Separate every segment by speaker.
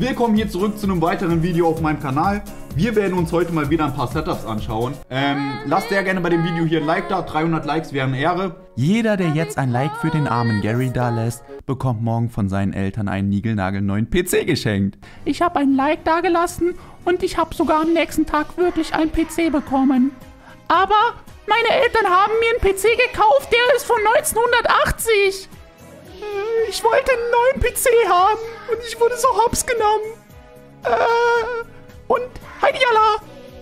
Speaker 1: Willkommen hier zurück zu einem weiteren Video auf meinem Kanal. Wir werden uns heute mal wieder ein paar Setups anschauen. Ähm, lasst sehr gerne bei dem Video hier ein Like da. 300 Likes wären Ehre.
Speaker 2: Jeder, der jetzt ein Like für den armen Gary da lässt, bekommt morgen von seinen Eltern einen niegelnagelneuen PC geschenkt.
Speaker 3: Ich habe ein Like dagelassen und ich habe sogar am nächsten Tag wirklich einen PC bekommen. Aber meine Eltern haben mir einen PC gekauft, der ist von 1980. Ich wollte einen neuen PC haben und ich wurde so hops genommen. Äh, und Heidi Allah.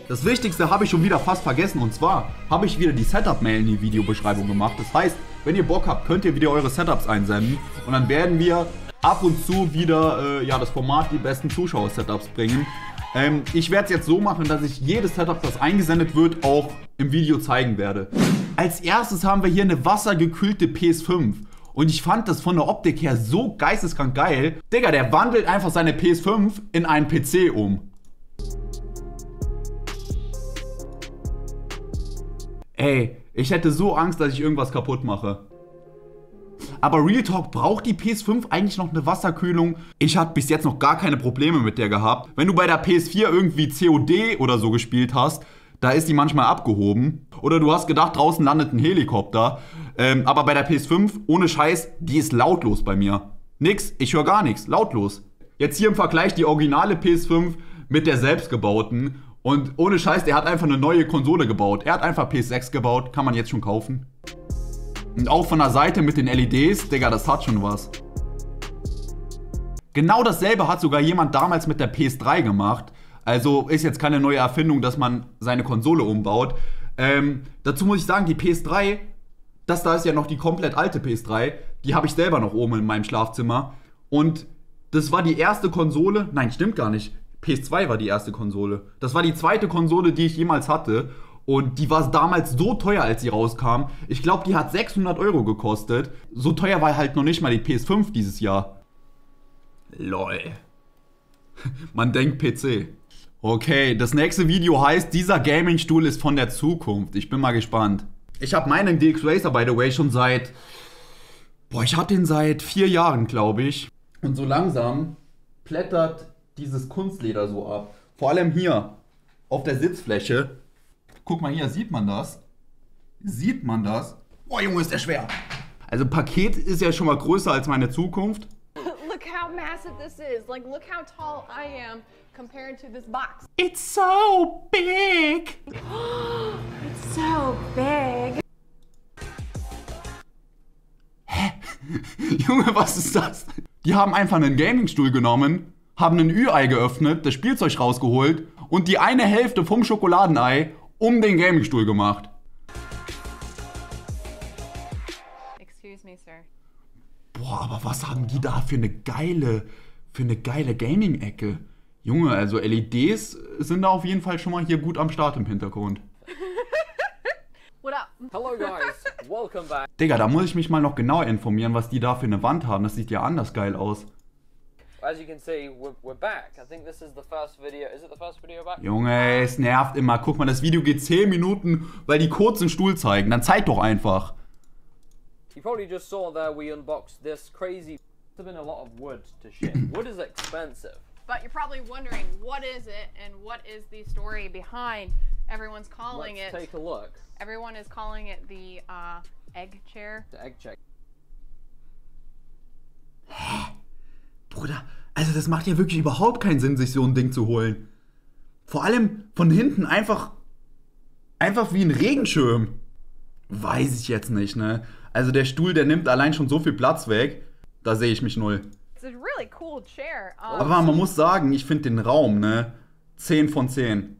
Speaker 1: Das Wichtigste habe ich schon wieder fast vergessen und zwar habe ich wieder die Setup-Mail in die Videobeschreibung gemacht. Das heißt, wenn ihr Bock habt, könnt ihr wieder eure Setups einsenden und dann werden wir ab und zu wieder äh, ja, das Format die besten Zuschauer-Setups bringen. Ähm, ich werde es jetzt so machen, dass ich jedes Setup, das eingesendet wird, auch im Video zeigen werde. Als erstes haben wir hier eine wassergekühlte PS5. Und ich fand das von der Optik her so geisteskrank geil. Digga, der wandelt einfach seine PS5 in einen PC um. Ey, ich hätte so Angst, dass ich irgendwas kaputt mache. Aber Real Talk, braucht die PS5 eigentlich noch eine Wasserkühlung? Ich hatte bis jetzt noch gar keine Probleme mit der gehabt. Wenn du bei der PS4 irgendwie COD oder so gespielt hast, da ist die manchmal abgehoben. Oder du hast gedacht, draußen landet ein Helikopter. Ähm, aber bei der PS5, ohne Scheiß, die ist lautlos bei mir. Nix, ich höre gar nichts, lautlos. Jetzt hier im Vergleich die originale PS5 mit der selbstgebauten. Und ohne Scheiß, der hat einfach eine neue Konsole gebaut. Er hat einfach PS6 gebaut, kann man jetzt schon kaufen. Und auch von der Seite mit den LEDs, Digga, das hat schon was. Genau dasselbe hat sogar jemand damals mit der PS3 gemacht. Also ist jetzt keine neue Erfindung, dass man seine Konsole umbaut. Ähm, dazu muss ich sagen, die PS3, das da ist ja noch die komplett alte PS3. Die habe ich selber noch oben in meinem Schlafzimmer. Und das war die erste Konsole. Nein, stimmt gar nicht. PS2 war die erste Konsole. Das war die zweite Konsole, die ich jemals hatte. Und die war damals so teuer, als sie rauskam. Ich glaube, die hat 600 Euro gekostet. So teuer war halt noch nicht mal die PS5 dieses Jahr. Lol. Man denkt PC. Okay, das nächste Video heißt, dieser Gaming-Stuhl ist von der Zukunft. Ich bin mal gespannt. Ich habe meinen DX Racer, by the way, schon seit... Boah, ich hatte den seit vier Jahren, glaube ich. Und so langsam plättert dieses Kunstleder so ab. Vor allem hier, auf der Sitzfläche. Guck mal hier, sieht man das? Sieht man das? Boah, Junge, ist der schwer. Also Paket ist ja schon mal größer als meine Zukunft.
Speaker 4: How massive this is. Like, look how tall I am compared to this box.
Speaker 3: It's so big.
Speaker 4: It's so big.
Speaker 1: Junge, was ist das? Die haben einfach einen Gamingstuhl genommen, haben ein Ü-Ei geöffnet, das Spielzeug rausgeholt und die eine Hälfte vom Schokoladenei um den Gamingstuhl gemacht.
Speaker 4: Excuse me, sir.
Speaker 1: Boah, aber was haben die da für eine geile, für eine geile Gaming-Ecke? Junge, also LEDs sind da auf jeden Fall schon mal hier gut am Start im Hintergrund.
Speaker 4: What up?
Speaker 5: Hello guys, welcome back.
Speaker 1: Digga, da muss ich mich mal noch genauer informieren, was die da für eine Wand haben. Das sieht ja anders geil aus.
Speaker 5: As you can see, we're, we're back. I think this is the first video. Is it the first video back?
Speaker 1: Junge, es nervt immer. Guck mal, das Video geht 10 Minuten, weil die kurz den Stuhl zeigen. Dann zeig doch einfach.
Speaker 5: You probably just saw there we unboxed this crazy. There's been a lot of wood to ship. wood is expensive.
Speaker 4: But you're probably wondering, what is it and what is the story behind everyone's calling
Speaker 5: Let's
Speaker 4: it?
Speaker 5: take a look.
Speaker 4: Everyone is calling it the uh, egg chair.
Speaker 5: The egg check.
Speaker 1: Bruder, also das macht ja wirklich überhaupt keinen Sinn, sich so ein Ding zu holen. Vor allem von hinten einfach. Einfach wie ein Regenschirm. Weiß ich jetzt nicht, ne? Also der Stuhl, der nimmt allein schon so viel Platz weg. Da sehe ich mich null.
Speaker 4: Really cool. Um,
Speaker 1: Aber man muss sagen, ich finde den Raum, ne? 10 von 10.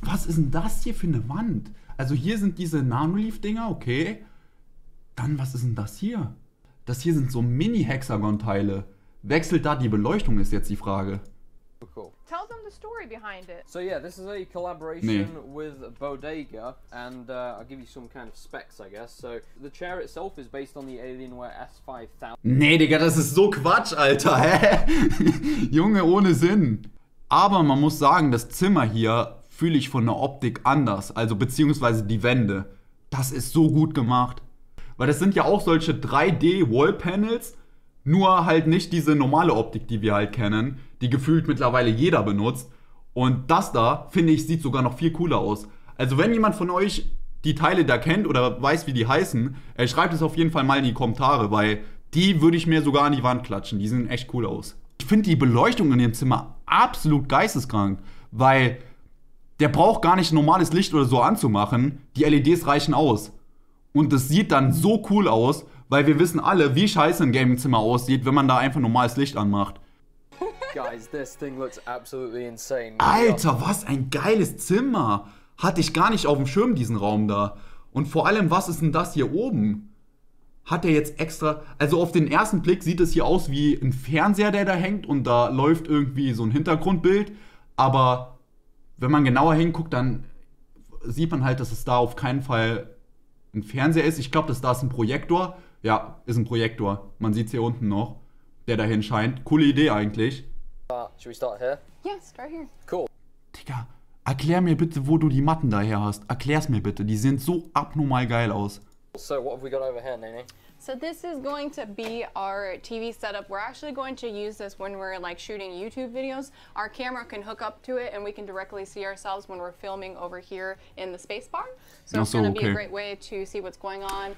Speaker 1: Was ist denn das hier für eine Wand? Also hier sind diese Nanoleaf-Dinger, okay. Dann, was ist denn das hier? Das hier sind so Mini-Hexagon-Teile. Wechselt da die Beleuchtung, ist jetzt die Frage.
Speaker 4: The story behind it.
Speaker 5: So yeah, this is a collaboration with Bodega, and uh, I'll give you some kind of specs, I guess. So the chair itself is based on the Alienware S5000.
Speaker 1: Nee, Digga, das ist so Quatsch, Alter. Hä? Junge, ohne Sinn. Aber man muss sagen, das Zimmer hier fühle ich von der Optik anders. Also beziehungsweise die Wände. Das ist so gut gemacht. Weil das sind ja auch solche 3D-Wallpanels Nur halt nicht diese normale Optik, die wir halt kennen, die gefühlt mittlerweile jeder benutzt. Und das da, finde ich, sieht sogar noch viel cooler aus. Also wenn jemand von euch die Teile da kennt oder weiß, wie die heißen, äh, schreibt es auf jeden Fall mal in die Kommentare, weil die würde ich mir sogar an die Wand klatschen. Die sehen echt cool aus. Ich finde die Beleuchtung in dem Zimmer absolut geisteskrank, weil der braucht gar nicht normales Licht oder so anzumachen. Die LEDs reichen aus. Und das sieht dann so cool aus, weil wir wissen alle, wie scheiße ein Gamingzimmer aussieht, wenn man da einfach normales Licht anmacht.
Speaker 5: Guys, this thing looks absolutely insane.
Speaker 1: Alter, was ein geiles Zimmer. Hatte ich gar nicht auf dem Schirm, diesen Raum da. Und vor allem, was ist denn das hier oben? Hat er jetzt extra. Also auf den ersten Blick sieht es hier aus wie ein Fernseher, der da hängt und da läuft irgendwie so ein Hintergrundbild. Aber wenn man genauer hinguckt, dann sieht man halt, dass es da auf keinen Fall ein Fernseher ist. Ich glaube, dass da ist ein Projektor. Ja, ist ein Projektor. Man sieht es hier unten noch, der dahin scheint. Coole Idee eigentlich.
Speaker 5: Uh, should we start here?
Speaker 4: Yeah, start here.
Speaker 5: Cool.
Speaker 1: Digga, erklär mir bitte, wo du die Matten daher hast. Erklär's mir bitte. Die sehen so abnormal geil aus.
Speaker 5: So what have we got over here, Nene?
Speaker 4: So this is going to be our TV setup. We're actually going to use this when we're like shooting YouTube videos. Our camera can hook up to it and we can directly see ourselves when we're filming over here in the space bar. So
Speaker 1: Ach
Speaker 4: it's going to be a great way to see what's going on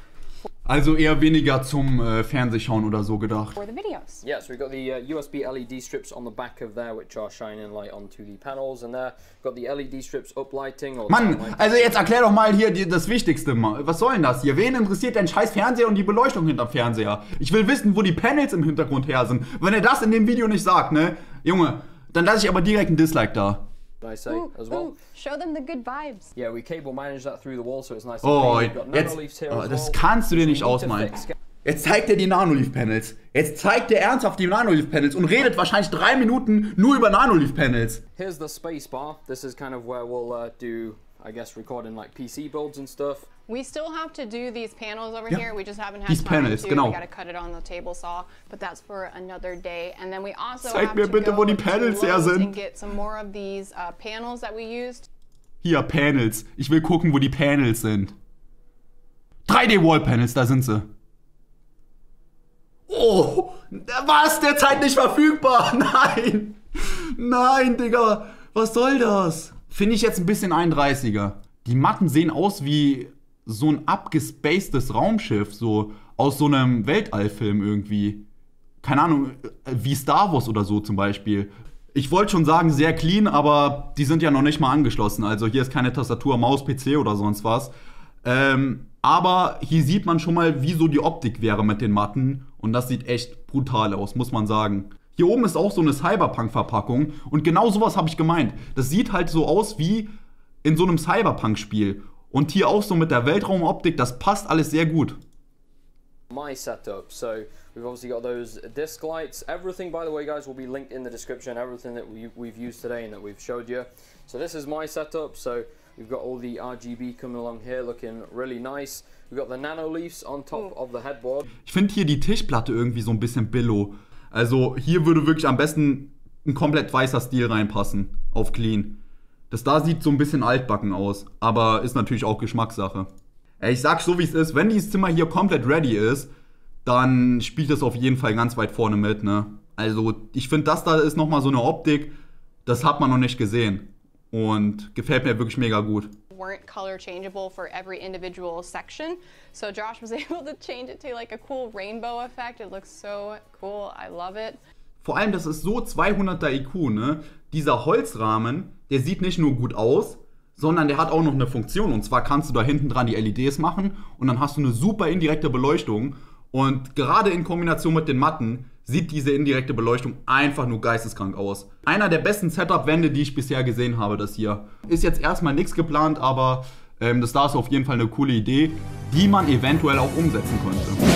Speaker 1: Also eher weniger zum äh, Fernsehschauen oder so gedacht.
Speaker 4: for the videos.
Speaker 5: Yeah, so we've got the uh, USB LED strips on the back of there, which are shining light onto the panels, and there got the LED strips uplighting
Speaker 1: Mann, also jetzt erklär doch mal hier die, das Wichtigste mal. Was soll denn das hier? Wen interessiert denn scheiß Fernseher und die Beleuchtung hinterm Fernseher? Ich will wissen, wo die Panels im Hintergrund her sind. Wenn er das in dem Video nicht sagt, ne? Junge, dann lasse ich aber direkt ein Dislike da.
Speaker 5: I say
Speaker 4: Ooh,
Speaker 5: as well.
Speaker 4: ooh, show them the good vibes.
Speaker 5: Yeah, we cable manage that through the wall, so it's nice.
Speaker 1: Oh, jetzt,
Speaker 5: nanoleafs here
Speaker 1: oh,
Speaker 5: as
Speaker 1: das
Speaker 5: well.
Speaker 1: kannst du dir nicht ausmalen. Jetzt zeigt er die Nanoleaf-Panels. Jetzt zeigt er ernsthaft die Nanoleaf-Panels und redet wahrscheinlich drei Minuten nur über Nanoleaf-Panels.
Speaker 5: Here's the space bar. This is kind of where we'll uh, do, I guess, recording like PC builds and stuff.
Speaker 4: We still have to do these panels over
Speaker 1: Yeah.
Speaker 4: here. We just haven't had
Speaker 1: These
Speaker 4: time
Speaker 1: panels,
Speaker 4: to.
Speaker 1: genau.
Speaker 4: We got to cut it on the table saw, but that's for another day. And then we also
Speaker 1: Zeig
Speaker 4: have
Speaker 1: mir
Speaker 4: to
Speaker 1: bitte,
Speaker 4: go
Speaker 1: wo die
Speaker 4: to
Speaker 1: Panels her sind.
Speaker 4: and get some more of these uh, panels that we used.
Speaker 1: Hier, Panels. Ich will gucken, wo die Panels sind. 3D-Wall-Panels, da sind sie. Oh, was? Derzeit nicht verfügbar? Nein. Nein, Digga. Was soll das? Finde ich jetzt ein bisschen 31er. Die Matten sehen aus wie so ein abgespacedes Raumschiff, so aus so einem Weltallfilm irgendwie. Keine Ahnung, wie Star Wars oder so zum Beispiel. Ich wollte schon sagen, sehr clean, aber die sind ja noch nicht mal angeschlossen. Also hier ist keine Tastatur, Maus, PC oder sonst was. Ähm, aber hier sieht man schon mal, wie so die Optik wäre mit den Matten. Und das sieht echt brutal aus, muss man sagen. Hier oben ist auch so eine Cyberpunk-Verpackung. Und genau sowas habe ich gemeint. Das sieht halt so aus wie in so einem Cyberpunk-Spiel. Und hier auch so mit der Weltraumoptik, das passt alles sehr gut.
Speaker 5: my setup. So we've obviously got those disc lights. Everything, by the way, guys, will be linked in the description. Everything that we, we've used today and that we've showed you. So this is my setup. So we've got all the RGB coming along here, looking really nice. We've got the nano leaves on top of the headboard.
Speaker 1: Ich finde hier die Tischplatte irgendwie so ein bisschen billow. Also hier würde wirklich am besten ein komplett weißer Stil reinpassen auf clean. Das da sieht so ein bisschen altbacken aus, aber ist natürlich auch Geschmackssache. Ey, Ich sag so wie es ist, wenn dieses Zimmer hier komplett ready ist, dann spielt es auf jeden Fall ganz weit vorne mit, ne? Also ich finde, das da ist nochmal so eine Optik, das hat man noch nicht gesehen. Und gefällt mir wirklich mega gut.
Speaker 4: weren't color changeable for every individual section. So Josh was able to change it to like a cool rainbow effect. It looks so cool. I love it.
Speaker 1: Vor allem, das ist so 200er IQ, ne? Dieser Holzrahmen, der sieht nicht nur gut aus, sondern der hat auch noch eine Funktion. Und zwar kannst du da hinten dran die LEDs machen und dann hast du eine super indirekte Beleuchtung. Und gerade in Kombination mit den Matten sieht diese indirekte Beleuchtung einfach nur geisteskrank aus. Einer der besten Setup-Wände, die ich bisher gesehen habe, das hier. Ist jetzt erstmal nichts geplant, aber ähm, das da ist auf jeden Fall eine coole Idee, die man eventuell auch umsetzen könnte.